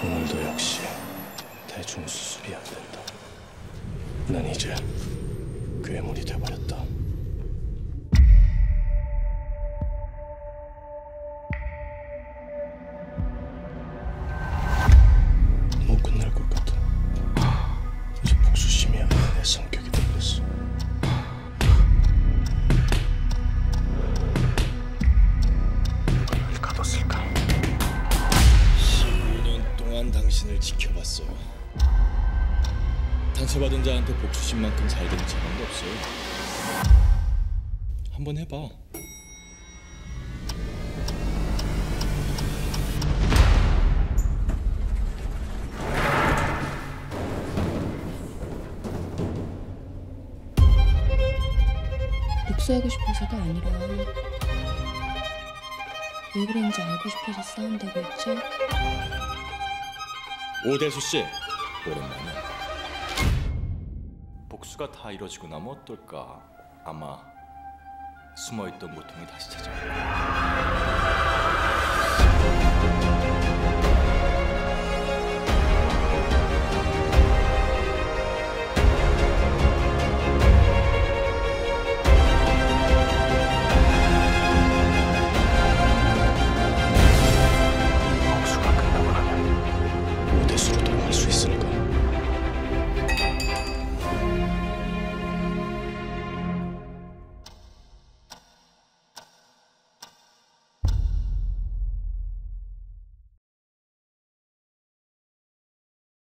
오늘도 역시 대충 수습이 안 된다. 난 이제 괴물이 돼버렸다. 당신을 지켜봤어요. 상처받은 자한테 복수심만큼 잘 되는 사람도 없어요. 한번 해봐. 복수하고 싶어서가 아니라 왜 그런지 알고 싶어서 싸운다고 했죠? 오대수 씨, 오랜만에. 복수가 다 이루어지고 나면 어떨까? 아마 숨어있던 고통이 다시 찾아올 거야.